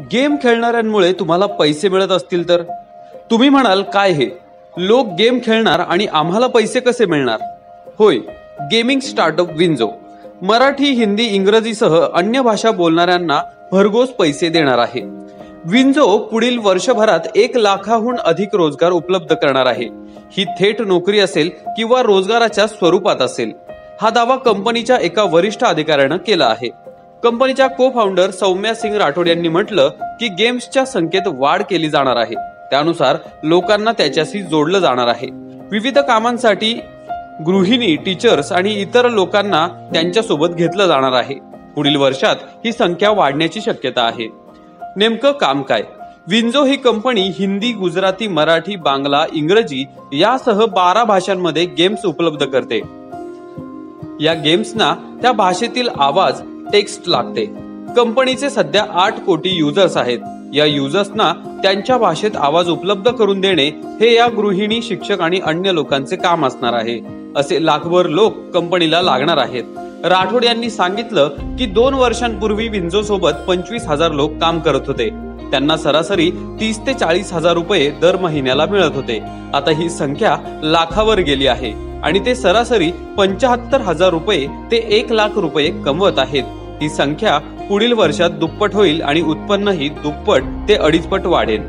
Game खेळणाऱ्यांमुळे तुम्हाला पैसे मिळत असतील तर? तुम्ही म्हणाल काय हे? लोक गेम खेळणार आणि आम्हाला पैसे कसे मिळणार? होय गेमिंग स्टार्टअप विंजो. मराठी हिंदी इंग्रजीसह अन्य भाषा बोलणाऱ्यांना भरघोस पैसे देणार आहे. विंजो पुढील वर्षभरात एक लाखाहून अधिक रोजगार उपलब्ध करणार आहे. ही थेट नोकरी असेल किंवा रोजगाराच्या स्वरूपात असेल. हा दावा कंपनीच्या एका वरिष्ठ अधिकाऱ्यानं केला आहे. कंपनीच्या को फाउंडर सौम्या सिंग राठोड यांनी म्हटलं की गेम्सच्या संख्येत वाढ केली जाणार आहे. त्यानुसार लोकांना त्याच्याशी जोडलं जाणार आहे. विविध कामांसाठी गृहिणी टीचर्स आणि इतर लोकांना त्यांच्यासोबत घेतलं जाणार आहे. पुढील वर्षात ही संख्या वाढण्याची शक्यता आहे. नेमकं काम काय? विंजो ही कंपनी हिंदी गुजराती मराठी बांगला इंग्रजी यासह बारा भाषांमध्ये गेम्स उपलब्ध करते. या गेम्सना त्या भाषेतील आवाज टेक्स्ट लागते. कंपनीचे सध्या आठ कोटी युजर्स आहेत. या युजर्सना त्यांच्या भाषेत आवाज उपलब्ध करून देणे हे या गृहिणी शिक्षक आणि अन्य लोकांचे काम असणार आहे असे लाखभर लोक कंपनीला लागणार आहेत. राठोड यांनी सांगितलं की दोन वर्षांपूर्वी विंजो सोबत पंचवीस हजार लोक काम करत होते. त्यांना सरासरी तीस ते चाळीस हजार रुपये दर महिन्याला मिळत होते. आता ही संख्या लाखावर गेली आहे. आणि ते सरासरी पंचाहत्तर हजार रुपये ते एक लाख रुपये कमवत आहेत. ही संख्या पुढील वर्षात दुप्पट होईल आणि उत्पन्नही दुप्पट ते अडीचपट वाढेल.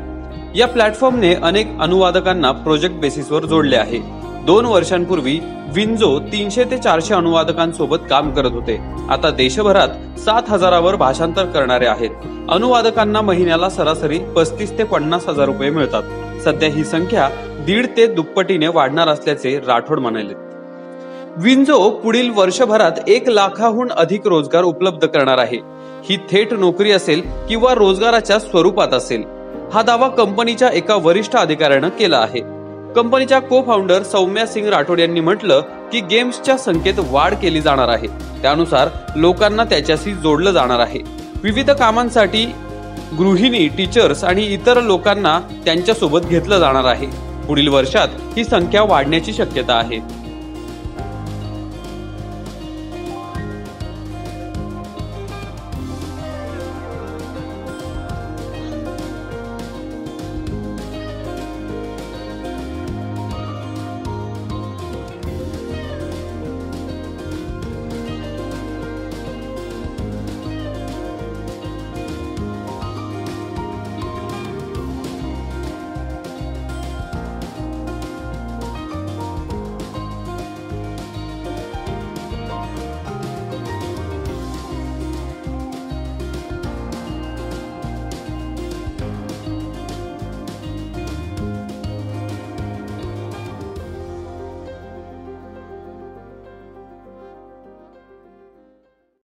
या प्लॅटफॉर्मने अनेक अनुवादकांना प्रोजेक्ट बेसिसवर जोडले आहे. दोन वर्षांपूर्वी विंजो तीनशे ते चारशे अनुवादकांसोबत काम करत होते. आता देशभरात सात हजारावर भाषांतर करणारे आहेत. अनुवादकांना महिन्याला सरासरी पस्तीस ते पन्नास हजार रुपये मिळतात. सध्या ही संख्या दीड ते दुप्पटीने वाढणार असल्याचे राठोड म्हणाले. विंजो पुढील वर्षभरात एक लाखाहून अधिक रोजगार उपलब्ध करणार आहे. ही थेट नोकरी असेल किंवा रोजगाराच्या स्वरूपात असेल. हा दावा कंपनीच्या एका वरिष्ठ अधिकाऱ्यानं केला आहे. कंपनीच्या को फाउंडर सौम्या सिंग राठोड यांनी म्हटलं की गेम्सच्या संख्येत वाढ केली जाणार आहे. त्यानुसार लोकांना त्याच्याशी जोडलं जाणार आहे. विविध कामांसाठी गृहिणी टीचर्स आणि इतर लोकांना त्यांच्यासोबत घेतलं जाणार आहे. पुढील वर्षात ही संख्या वाढण्याची शक्यता आहे.